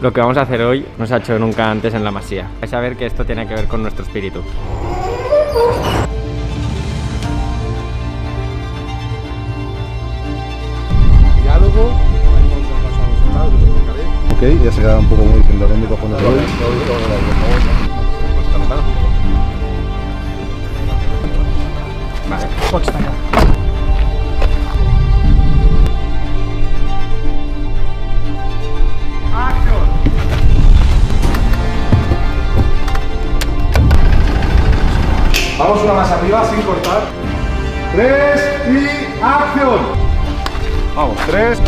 Lo que vamos a hacer hoy no se ha hecho nunca antes en la masía. Vais a ver que esto tiene que ver con nuestro espíritu. Diálogo. Ok, ya se queda un poco muy diciendo dónde cojones voy. Vale. Pots Vamos una más arriba sin cortar. Tres y acción. Vamos, tres.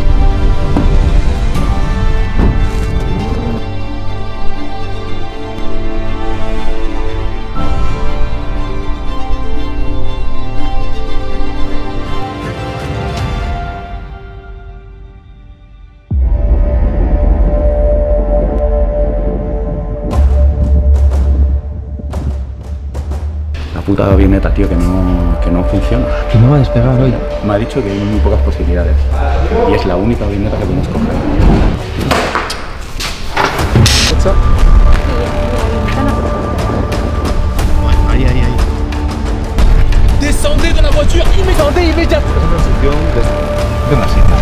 Puta avioneta, tío, que no, que no funciona. Que no va a despegar hoy. Me ha dicho que hay muy pocas posibilidades. Y es la única avioneta que podemos coger. Hecha. Ahí, ahí, ahí. Descendez de la voiture immédiatamente, immédiat. Posición de, de una silla.